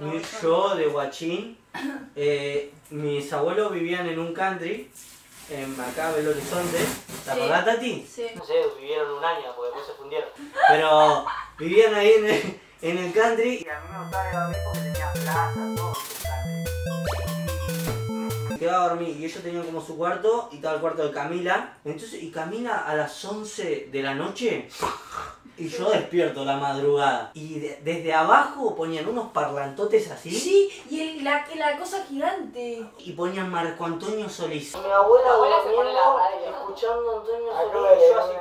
Mi- Yo de guachín, eh, mis abuelos vivían en un country, en acá Belo Horizonte. ¿Te Sí. acordás, Tati? Sí. No sé, vivieron un año porque después se fundieron. Pero vivían ahí en el, en el country y a mí me gustaba ir a dormir porque tenía plaza, todo quedaba a dormir y ellos tenían como su cuarto y estaba el cuarto de Camila. Entonces, y Camila a las 11 de la noche y yo despierto la madrugada. Y de- desde abajo ponían unos parlantotes así. Sí, y el- la, la cosa gigante. Y ponían Marco Antonio Solís. Mi Mi abuela se pone la durmiendo, radio. escuchando a Antonio Solís. yo así.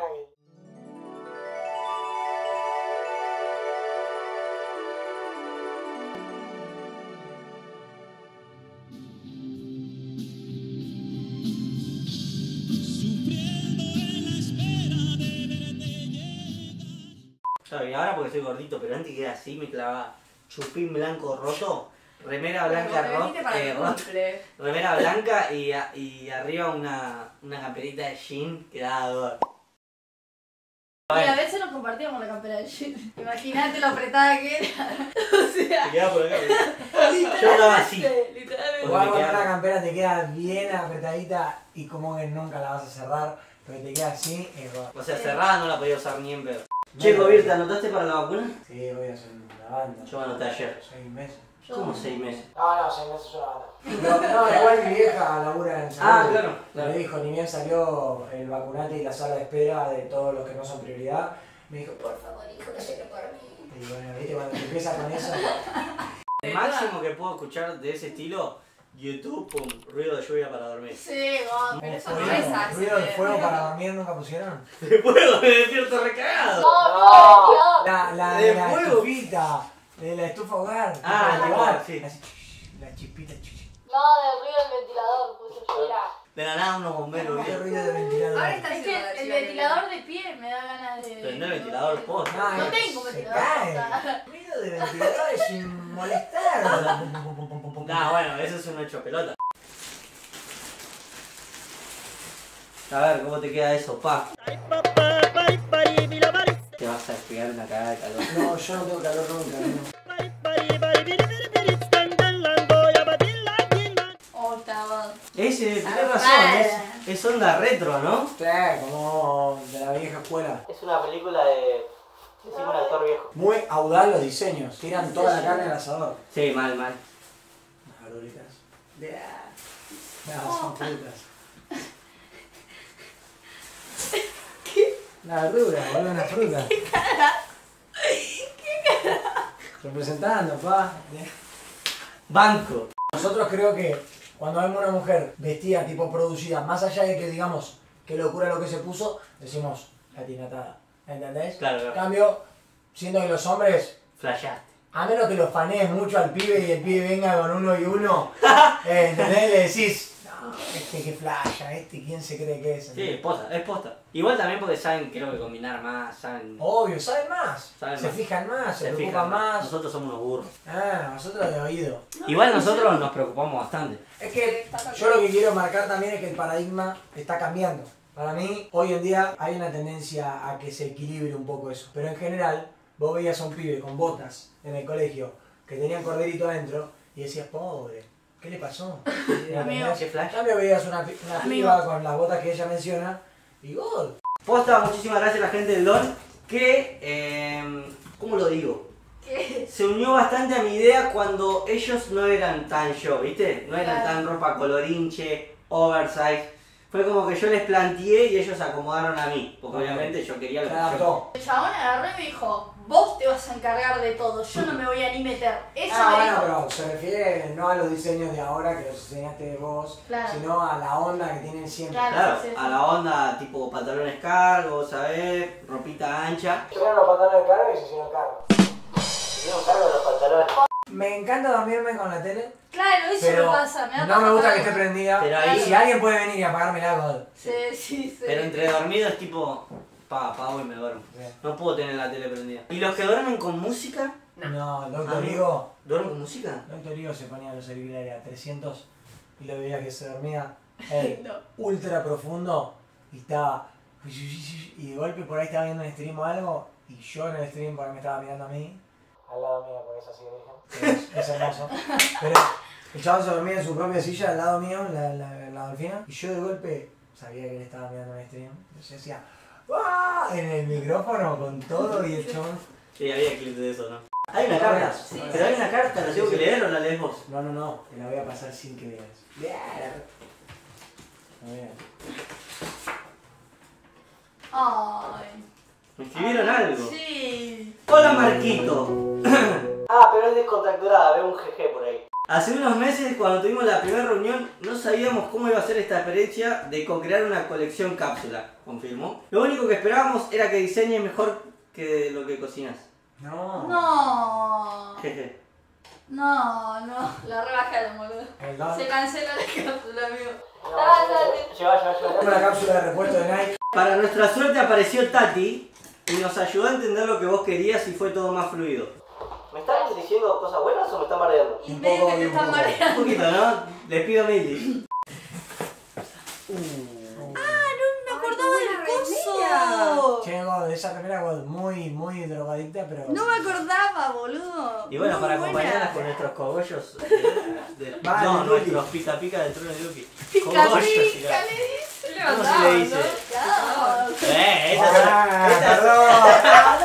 Ahora porque soy gordito, pero antes que era así, me clavaba chupín blanco roto, remera blanca rota, cumple. remera blanca y, a- y arriba una, una camperita de jean que daba dolor. Y a veces nos compartíamos la campera de jean. Imagínate lo apretada que era. o sea, Me quedaba por acá. Yo estaba así. literalmente. literalmente. Igual queda- una campera te queda bien apretadita y como que nunca la vas a cerrar, pero te queda así y. O sea, cerrada no la podía usar ni en pedo. Che, Virta, ¿anotaste para la vacuna? Sí, voy a hacer una banda. Yo anoté ayer. Seis meses. ¿Cómo seis meses? No, no, seis meses yo no. No, igual mi vieja labura en salud. Ah, claro, claro. Me dijo, ni bien salió el vacunate y la sala de espera de todos los que no son prioridad, me dijo, por favor, hijo, no se por mí. Y bueno, viste, cuando empieza con eso, El máximo que puedo escuchar de ese estilo, YouTube, pum, ruido de lluvia para dormir. Sí, vos, pero eso no ruido, es así. ruido de fuego para dormir nunca pusieron. De fuego me despierto recagado. No, la, la De de la fuego. estufita, de la estufa hogar. Ah, de hogar, sí. Así, la chispita, ch- No, del ruido del ventilador, puse yo. De la nada unos bomberos, ruido de ventilador. Ahora está es que el ventilador de pie me da ganas de. Prender el ventilador posta. Ah, No tengo ventilador. Ruido de ventilador sin molestar. Pum. No, bueno, eso es un hecho pelota. A ver, ¿cómo te queda eso, pa? Te vas a despegar una cagada de calor. No, yo no tengo calor nunca. no. Ese, tenés Ah, razón, es, es onda retro, ¿no? Sí, como de la vieja escuela. Es una película de... Decimos un actor viejo. Muy audaz los diseños. Tiran toda la carne al asador. Sí, mal, mal. No, son frutas. La verdura, boludo, una fruta. ¿Qué cara? ¿Qué cara? Representando, pa. Banco. Nosotros creo que cuando vemos una mujer vestida, tipo producida, más allá de que digamos qué locura lo que se puso, decimos latinatada. ¿Entendés? Claro, En cambio, siendo que los hombres, Flashaste. A menos que los fanees mucho al pibe y el pibe venga con uno y uno, eh, ¿entendés? Le decís, no, este que flasha, este quién se cree que es. Sí, es posta, es posta. Igual también porque saben, creo que combinar más, saben... Obvio, saben más, Saben se más. fijan más, se, se preocupan fijan más. Nosotros somos unos burros. Ah, nosotros de oído. Igual nosotros nos preocupamos bastante. Es que yo lo que quiero marcar también es que el paradigma está cambiando. Para mí, hoy en día hay una tendencia a que se equilibre un poco eso. Pero en general, vos veías a un pibe con botas en el colegio que tenían corderito adentro y decías, pobre, ¿qué le pasó? Amigo. Cambio veías una, una piba con las botas que ella menciona y gol. Posta, muchísimas gracias a la gente del Don que, eh, ¿cómo lo digo? ¿Qué? Se unió bastante a mi idea cuando ellos no eran tan yo, ¿viste? No eran Claro. tan ropa colorinche, oversize. Fue como que yo les planteé y ellos acomodaron a mí, porque obviamente yo quería lo que yo. El chabón agarró y me dijo, vos te vas a encargar de todo, yo no me voy a ni meter. Eso Ah, me bueno, dijo. pero se refiere no a los diseños de ahora que los diseñaste vos, Claro. sino a la onda que tienen siempre. Claro. Claro, Sí, sí, a la onda tipo pantalones cargos, ¿sabes? Ropita ancha. Tuvieron los pantalones cargos y se hicieron cargos. cargo los pantalones. Me encanta dormirme con la tele, Claro, eso pero me pasa, me da no me gusta que esté prendida. Pero ahí- Si alguien puede venir y apagarme la God. Sí, sí, sí. Pero entre dormidos es tipo, pa, apago y me duermo. No puedo tener la tele prendida. ¿Y los que duermen con música? No, Doctor Ah, Higo, ¿Duermen con música? Doctor Higo se ponía los auriculares a 300 y lo veía que se dormía No. ultra profundo y estaba. Y de golpe por ahí estaba viendo un stream o algo y yo en el stream porque me estaba mirando a mí. Al lado mío porque es así de virgen. Es, es hermoso. Pero el chabón se dormía en su propia silla al lado mío, en la, la, la dolfina, y yo de golpe sabía que él estaba mirando mi stream. Yo decía, ¡ah! En el micrófono con todo y el chabón. Sí, había clip de eso, ¿no? Hay una carta, Sí, pero hay una carta, ¿la tengo que leer o la lees vos? No, no, no, te la voy a pasar sin que veas. Bien. A ver. Ay. Me escribieron algo. Sí. Hola Marquito. Pero es descontracturada, veo un GG por ahí. Hace unos meses, cuando tuvimos la primera reunión, no sabíamos cómo iba a ser esta experiencia de co-crear una colección cápsula, confirmó. Lo único que esperábamos era que diseñes mejor que lo que cocinas. No. No. Jeje. No, no. La rebajaron, boludo. Se cancela la cápsula, amigo. Lleva, lleva, lleva. Tengo la cápsula de repuesto de Nike. Para nuestra suerte apareció Tati y nos ayudó a entender lo que vos querías y fue todo más fluido. ¿Me están diciendo cosas buenas o me están mareando? Y Un medio poco que te y un están poco. Un mareando. poquito, ¿no? Les pido mil. Me acordaba del remera. coso. Che, God, esa remera God, muy, muy drogadicta, pero. No me acordaba, boludo. Y bueno, Muy para buena. acompañarlas con nuestros cogollos. de- de- Vale, no, nuestros pica pica del trono de Lucky. Pica Cogollos, pica, mira. le dice. ¿Cómo se le dice? Claro. Eh, esa es Ah, esta es-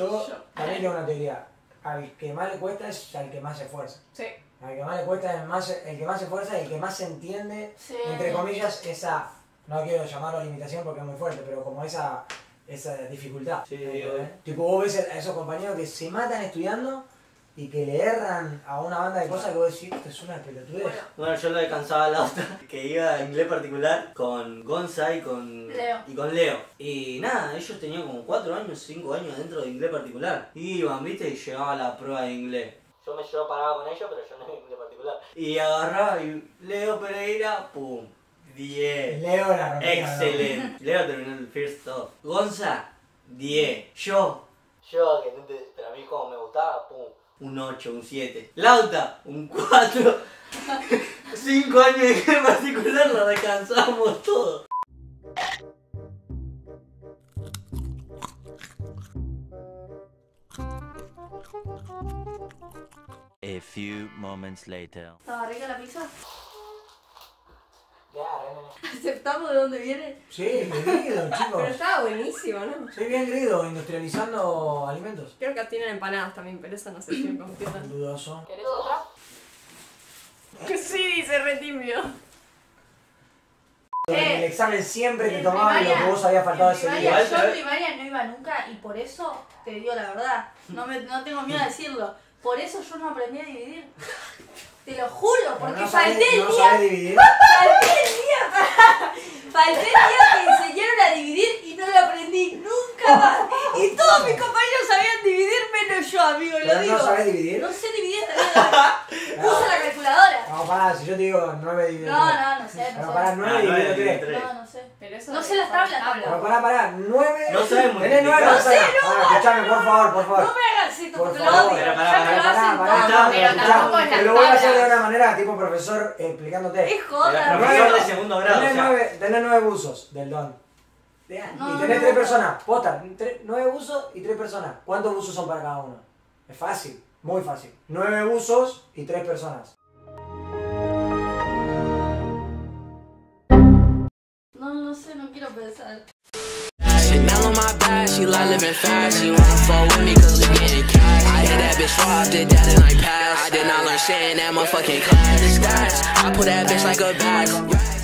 Yo también tengo una teoría. Al que más le cuesta es al que más se esfuerza. Sí. Al que más le cuesta es el, más, el que más se esfuerza y el que más entiende, Sí. entre comillas, esa, no quiero llamarlo limitación porque es muy fuerte, pero como esa, esa dificultad. Sí, obvio. Tipo, vos ves a esos compañeros que se matan estudiando y que le erran a una banda de cosas que vos decís, esto es una pelotudez. Bueno, Bueno, yo lo descansaba la otra, que iba a inglés particular con Gonza y con Leo. Y con Leo. Y nada, ellos tenían como 4 años, 5 años dentro de inglés particular. Y iban, viste, y llegaba la prueba de inglés. Yo me yo paraba con ellos, pero yo no en inglés particular. Y agarraba y Leo Pereira, pum, 10. Leo la rompía, ¿no? Excelente. Leo terminó el first top. Gonza, 10. Yo. Yo, que no te, pero a mí como me gustaba, pum. Un 8, un 7. Lauta, un 4. 5 años de inglés particular lo descansamos todo. A few moments later. ¿Estaba rica la pizza? ¿Aceptamos de dónde viene? Sí, grido, pero chicos. estaba buenísimo, ¿no? Soy bien grido, industrializando alimentos. Creo que tienen empanadas también, pero eso no sé si me confío Dudoso. ¿Querés otra? Sí, dice re tímido. En el examen siempre te tomaban lo que vos habías faltado ese día. Yo en primaria no iba nunca y por eso te digo la verdad. No, me, no tengo miedo a decirlo. Por eso yo no aprendí a dividir. Te lo juro, Pero porque no falté el no día. sabés dividir. Falté el día. Falté el día que enseñaron a dividir y no lo aprendí nunca más. Y todos mis compañeros sabían dividir menos yo, amigo, lo Pero digo. no sabés dividir. No sé dividir hasta. Uso la calculadora. No, pará, si yo te digo 9 dividido No, 3. no, no sé, Pero no pará, sé. 9 Ah, nueve dividido dividido 3. No, no sé. Pero eso No sé las tablas, Pero pará, pará, 9. No sabes Tenés 9 multiplicar. manzanas. Pará, escuchame, por favor, por No favor. me hagas esto Por favor. Pero Te lo voy a hacer de una manera tipo profesor explicándote. Es joda. profesor Nueve- de segundo grado. Tenés o sea. 9 tenés nueve buzos del don. No, y tenés no, 3 no. personas. Posta, 9 buzos y 3 personas. ¿Cuántos buzos son para cada uno? Es fácil, muy fácil. 9 buzos y 3 personas. No, no sé, no quiero pensar. On my back, she like living fast. She wanna fuck with me cause we getting cash. I hit that bitch raw, did that and I passed. I did not learn shit in that motherfucking class. I put that bitch like a bag.